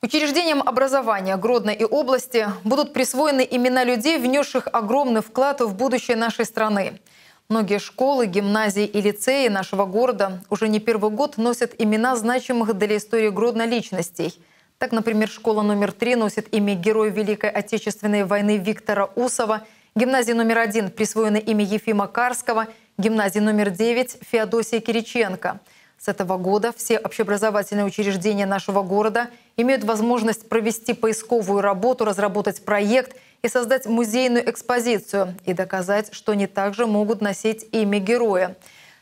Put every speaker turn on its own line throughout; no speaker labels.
Учреждениям образования Гродно и области будут присвоены имена людей, внесших огромный вклад в будущее нашей страны. Многие школы, гимназии и лицеи нашего города уже не первый год носят имена значимых для истории Гродно личностей. Так, например, школа номер три носит имя Героя Великой Отечественной войны Виктора Усова, гимназия номер один присвоено имя Ефима Карского, гимназия номер девять Феодосия Кириченко – с этого года все общеобразовательные учреждения нашего города имеют возможность провести поисковую работу, разработать проект и создать музейную экспозицию и доказать, что они также могут носить имя героя.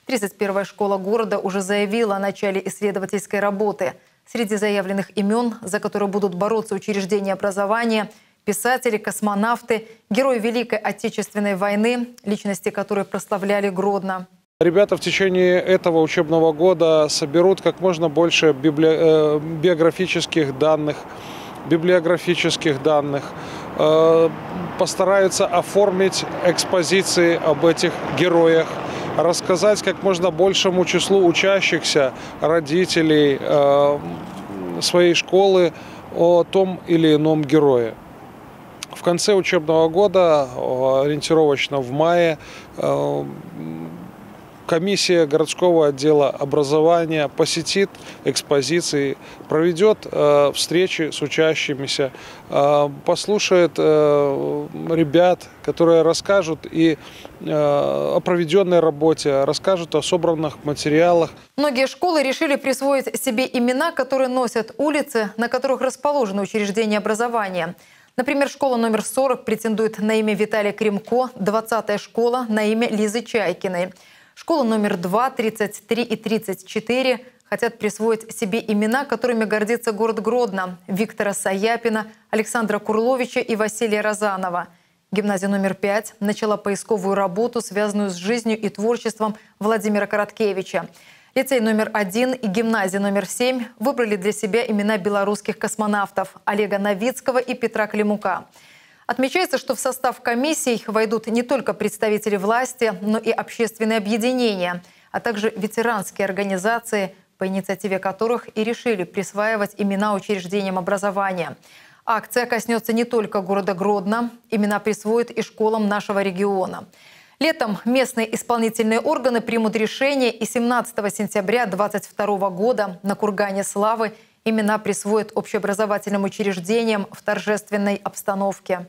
31-я школа города уже заявила о начале исследовательской работы. Среди заявленных имен, за которые будут бороться учреждения образования, писатели, космонавты, герои Великой Отечественной войны, личности, которые прославляли Гродно.
Ребята в течение этого учебного года соберут как можно больше библи... Э, биографических данных, библиографических данных, э, постараются оформить экспозиции об этих героях, рассказать как можно большему числу учащихся, родителей э, своей школы о том или ином герое. В конце учебного года, ориентировочно в мае, комиссия городского отдела образования посетит экспозиции, проведет э, встречи с учащимися, э, послушает э, ребят, которые расскажут и э, о проведенной работе, расскажут о собранных материалах.
Многие школы решили присвоить себе имена, которые носят улицы, на которых расположены учреждения образования. Например, школа номер 40 претендует на имя Виталия Кремко, 20-я школа на имя Лизы Чайкиной. Школа номер 2, 33 и 34 хотят присвоить себе имена, которыми гордится город Гродно – Виктора Саяпина, Александра Курловича и Василия Розанова. Гимназия номер 5 начала поисковую работу, связанную с жизнью и творчеством Владимира Короткевича. Лицей номер один и гимназия номер семь выбрали для себя имена белорусских космонавтов Олега Новицкого и Петра Климука. Отмечается, что в состав комиссий войдут не только представители власти, но и общественные объединения, а также ветеранские организации, по инициативе которых и решили присваивать имена учреждениям образования. Акция коснется не только города Гродно, имена присвоят и школам нашего региона. Летом местные исполнительные органы примут решение и 17 сентября 2022 года на Кургане Славы имена присвоят общеобразовательным учреждениям в торжественной обстановке.